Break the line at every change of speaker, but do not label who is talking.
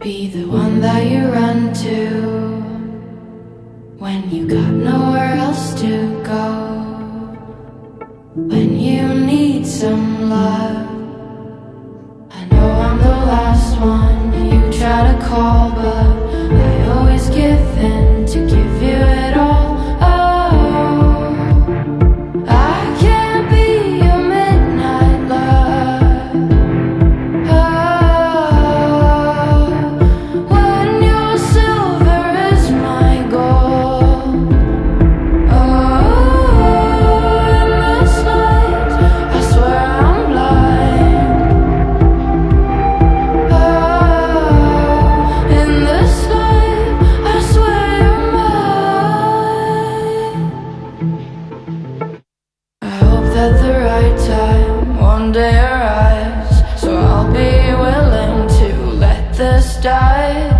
be the one that you run to when you got nowhere else to go. When you need some love, I know I'm the last one you try to call. at the right time. One day arrives, So I'll be willing to let this die.